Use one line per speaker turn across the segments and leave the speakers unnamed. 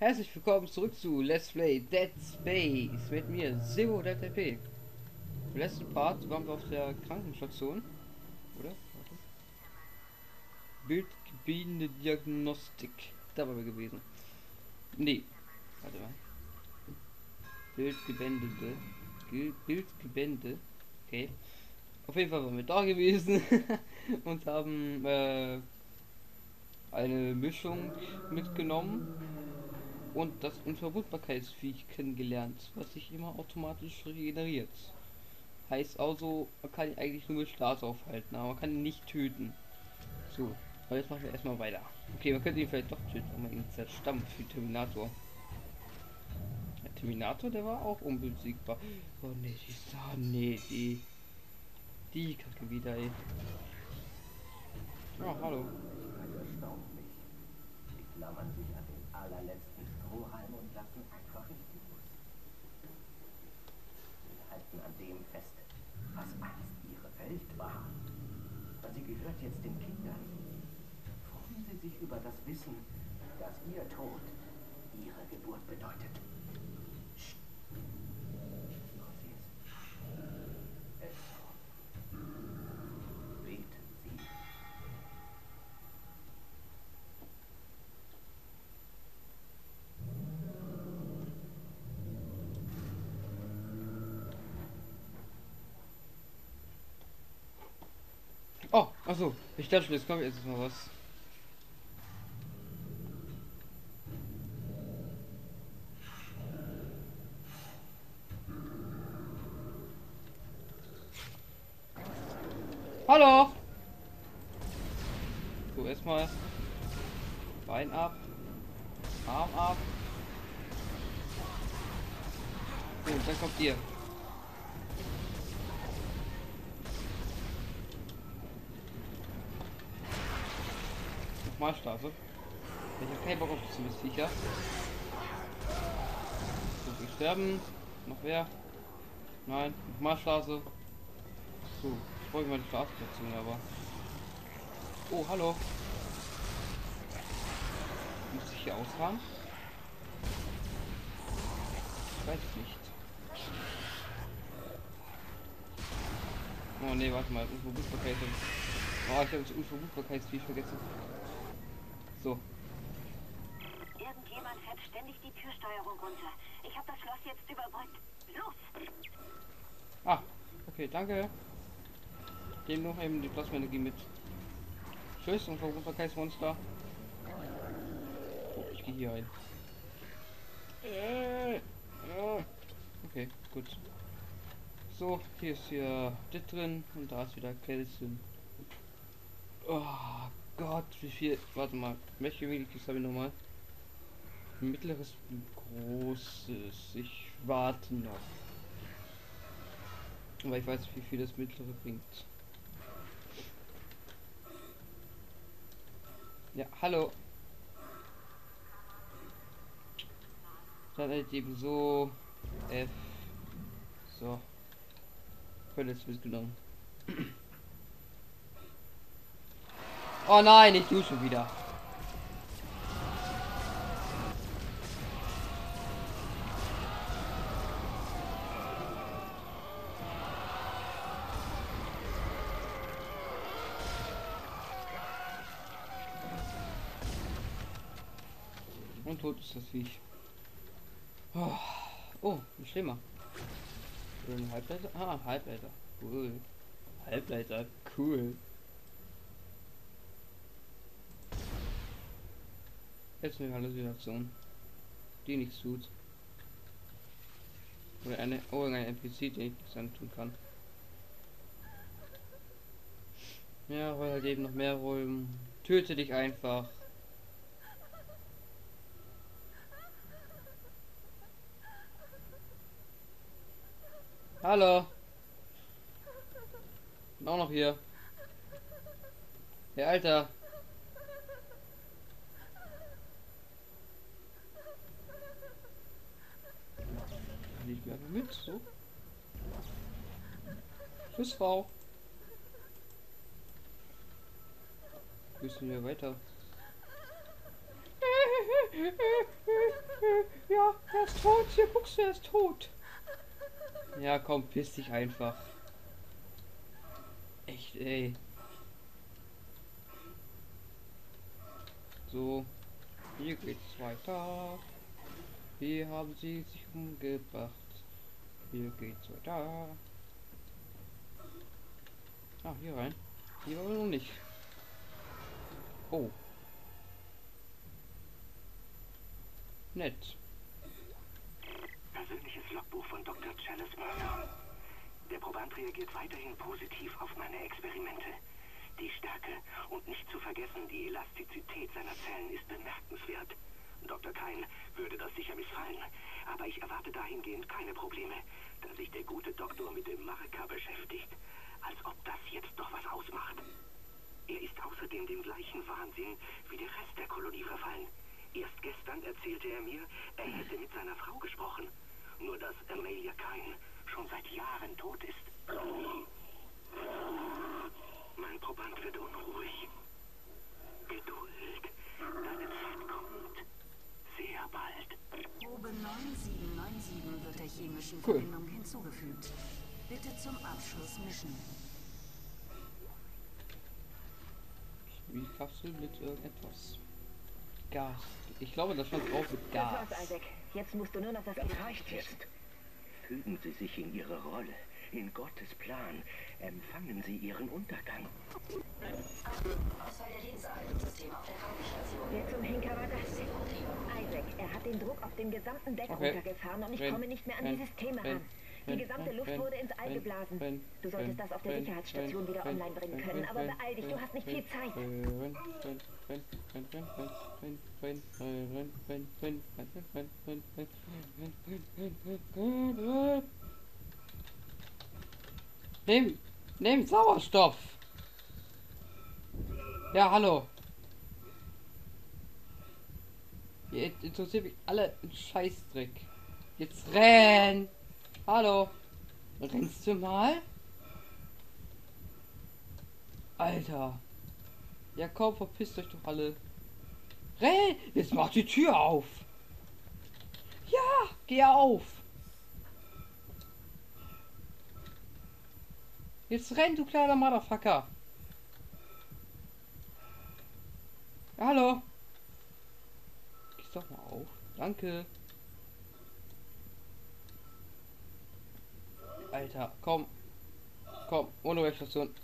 Herzlich willkommen zurück zu Let's Play Dead Space mit mir, Zero DTP. Im letzten Part waren wir auf der Krankenstation, oder? Bildgebende Diagnostik. Da waren wir gewesen. Nee, warte mal. Bildgebändete. Ge Bildgebände. Okay. Auf jeden Fall waren wir da gewesen und haben äh, eine Mischung mitgenommen und das Unverwundbarkeitsviech kennengelernt, was sich immer automatisch regeneriert. Heißt also, man kann ihn eigentlich nur mit Start aufhalten, aber man kann ihn nicht töten. So, aber jetzt machen wir erstmal weiter. Okay, man könnte ihn vielleicht doch töten, man ihn zerstampft wie Terminator. Der Terminator, der war auch unbesiegbar. Oh nee, die oh, nee, die. Die Kacke wieder, ey. Oh, hallo.
Die klammern sich an den allerletzten Strohhalm und lassen einfach nicht los. Sie halten an dem fest, was einst ihre Welt war. Und sie gehört jetzt den Kindern. Freuen Sie sich über das Wissen, dass Ihr Tod Ihre Geburt bedeutet. Psst. Hören Sie es. Es Beten Sie.
Oh, achso, ich dachte schon, jetzt kommt jetzt mal was. Hallo! So, erstmal Bein ab, Arm ab. So, dann kommt ihr. Nochmal Strafe. Ich habe keinen Bock auf diese Viecher. So, wir sterben. Noch wer? Nein, nochmal Straße. So, ich wollte mal die Straße aber. Oh, hallo. Muss ich hier ausfahren? Ich weiß nicht. Oh ne, warte mal, Unverwundbarkeit. Oh, ich habe das Unverwundbarkeitsvieh vergessen. So,
Irgendjemand fährt ständig die Türsteuerung runter. Ich habe das Schloss jetzt überbrückt. Los!
Ah, okay, danke. Dem noch eben die Plasmaenergie mit. Tschüss und Verwundbarkeitsmonster. Oh, ich gehe hier rein. Äh, äh. Okay, gut. So, hier ist hier das drin und da ist wieder Kelsen. Oh Gott, wie viel. Warte mal, welche Medikis habe ich nochmal? Mittleres, großes. Ich warte noch. Aber ich weiß, wie viel das mittlere bringt. Ja, hallo. Dann halt eben so. F. So. Könnte jetzt mitgenommen. Oh nein, ich dusche wieder. Und tot ist das Viech. Oh, oh ein Schlimmer. Halbleiter? Ah, Halbleiter. Cool. Halbleiter, cool. Jetzt eine Halluzination, die nichts tut. Oder eine, oh, ein NPC, den ich nichts antun kann. Ja, weil halt eben noch mehr Räumen. Töte dich einfach. Hallo. Bin auch noch hier. Hey, Alter. Nicht mehr mit, so. Tschüss, Frau. Müssen wir weiter. ist tot. Hier, guckst du, er ist tot. Ja, komm, piss dich einfach. Echt, ey. So, hier geht's weiter. Hier haben sie sich umgebracht. Hier geht's weiter. Ah, hier rein. Hier war noch nicht. Oh. Nett.
Persönliches Logbuch von Dr. Chalice Mercer. Der Proband reagiert weiterhin positiv auf meine Experimente. Die Stärke und nicht zu vergessen die Elastizität seiner Zellen ist bemerkenswert. Dr. Kein würde das sicher missfallen, aber ich erwarte dahingehend keine Probleme, da sich der gute Doktor mit dem Marker beschäftigt, als ob das jetzt doch was ausmacht. Er ist außerdem dem gleichen Wahnsinn wie der Rest der Kolonie verfallen. Erst gestern erzählte er mir, er hätte mit seiner Frau gesprochen. Nur dass Amelia Kine schon seit Jahren tot ist. Mein Proband wird unruhig.
9797 wird der chemischen
Cool.
Verbindung hinzugefügt. Bitte zum Abschluss mischen.
Wie Kapsel mit irgendetwas. Gas. Ich glaube, das stand drauf mit Gas.
Das war's, Isaac. Jetzt musst du nur noch das
reicht jetzt. Fügen Sie sich in Ihre Rolle. In Gottes Plan empfangen Sie Ihren Untergang.
Wer zum Henker war das? Isaac, er hat den Druck auf dem gesamten Deck
Okay.
runtergefahren und ich
Wenn-
komme nicht mehr an
wenn-
die Systeme ran. Die gesamte Luft wurde ins All geblasen. Du solltest das auf der Sicherheitsstation wieder online bringen können, aber beeil dich, du hast nicht viel Zeit.
Nehmt, nehmt Sauerstoff. Ja, hallo. Jetzt interessiert mich alle ein Scheißdreck. Jetzt renn! Hallo! Rennst du mal? Alter! Ja komm, verpisst euch doch alle. Renn! Jetzt macht die Tür auf! Ja! Geh auf! Jetzt renn, du kleiner Motherfucker! Hallo! Gehst doch mal auf. Danke. Alter, komm. Komm, ohne Webstation.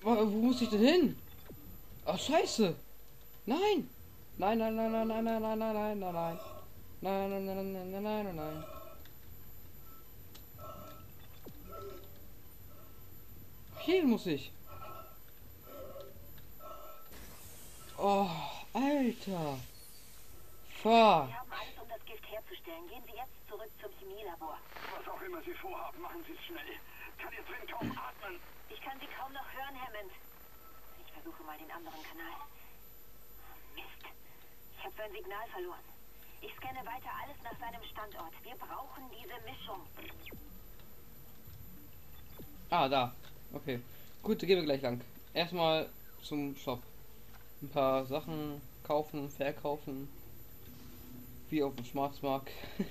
Wo, wo muss ich denn hin? Ach, scheiße. Nein. Nein, nein, nein, nein, nein, nein, nein, nein, nein, nein, nein. Nein, nein, nein, nein, nein, nein, nein, Hier muss ich. Oh, Alter. Fuck.
Wir haben alles, um das Gift herzustellen. Gehen Sie jetzt zurück zum Chemielabor.
Was auch immer Sie vorhaben, machen Sie es schnell. Kann hier drin kaum atmen.
Ich kann Sie kaum noch hören, Hammond. Ich versuche mal den anderen Kanal. Mist. Ich habe sein Signal verloren. Ich scanne weiter alles nach seinem Standort. Wir brauchen diese Mischung.
Ah, da. Okay. Gut, gehen wir gleich lang. Erstmal zum Shop. Ein paar Sachen kaufen, verkaufen. Wie auf dem Schwarzmarkt.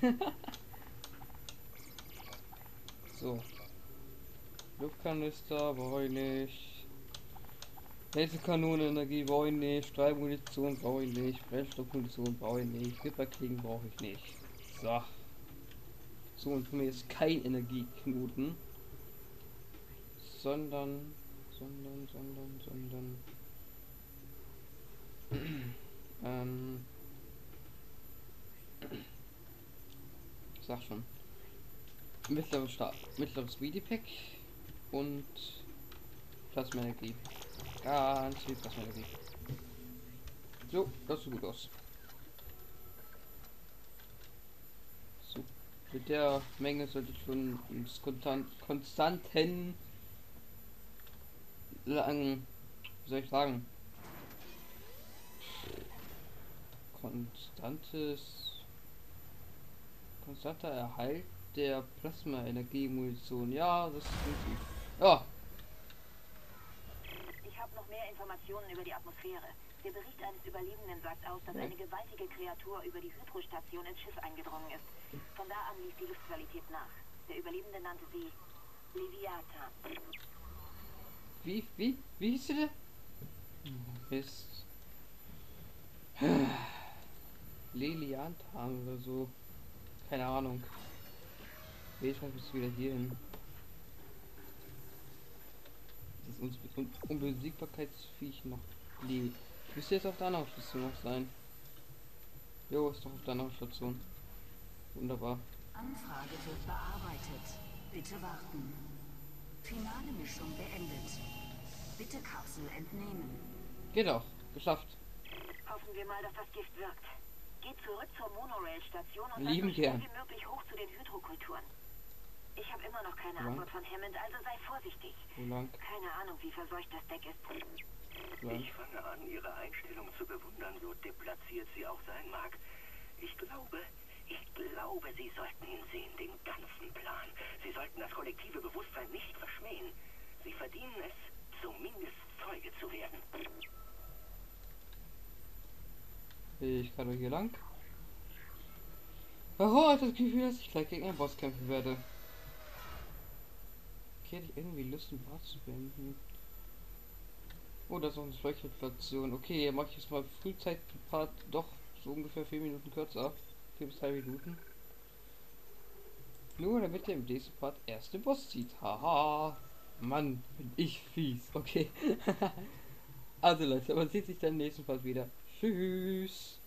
so. Luftkanister brauche ich nicht. Laserkanone, Energie brauche ich nicht. Streitmunition brauche ich nicht. Brennstoffmunition brauche ich nicht. Gipperklingen brauche ich nicht. So. So, und für mich ist kein Energieknoten sondern, sondern, sondern, sondern, ähm, sag schon, mittleres Start, mittleres Speedy Pack und Plasmaenergie. Ganz viel Plasmaenergie. So, das sieht gut aus. Mit der Menge sollte ich schon konstant, konstanten lang, wie soll ich sagen, konstantes, konstanter Erhalt der Plasma-Energie-Munition. Ja, das ist gut. Ja,
Ich habe noch mehr Informationen über die Atmosphäre. Der Bericht eines Überlebenden sagt aus, dass eine gewaltige Kreatur über die Hydrostation ins Schiff eingedrungen ist. Von da an ließ die Luftqualität nach. Der Überlebende nannte sie Leviathan.
Wie, wie, wie hieß denn? Mist. Liliantan oder so. Keine Ahnung. Jedenfalls bist wieder hier hin. Das Un Un Unbesiegbarkeitsviech noch. Die. Müsste jetzt auf der anderen Station noch sein. Jo, ist doch auf der anderen Station. Wunderbar.
Anfrage wird bearbeitet. Bitte warten. Finale Mischung beendet. Kapsel entnehmen.
Geht auch. Geschafft.
Hoffen wir mal, dass das Gift wirkt. Geht zurück zur Monorail-Station und
Lieben gern.
wie möglich hoch zu den Hydrokulturen. Ich habe immer noch keine. Antwort von Hammond, also sei vorsichtig. Keine Ahnung, wie verseucht das Deck ist.
Wo lang?
Ich fange an, Ihre Einstellung zu bewundern, so deplatziert sie auch sein mag. Ich glaube, ich glaube, Sie sollten ihn sehen, den ganzen Plan. Sie sollten das kollektive Bewusstsein nicht verschmähen. Sie verdienen es, zumindest Zeuge zu werden.
Ich kann hier lang. Warum hat das Gefühl, dass ich gleich gegen einen Boss kämpfen werde? Okay, hätte ich irgendwie Lust, einen Part zu beenden. Oh, das ist noch eine Leuchtreflexion. Okay, mache ich jetzt mal Frühzeit-Part doch so ungefähr 4 Minuten kürzer. 4 bis 3 Minuten. Nur damit er im nächsten Part erst den Boss zieht. Haha. Mann, bin ich fies. Okay. also Leute, man sieht sich dann im nächsten Part wieder. Tschüss.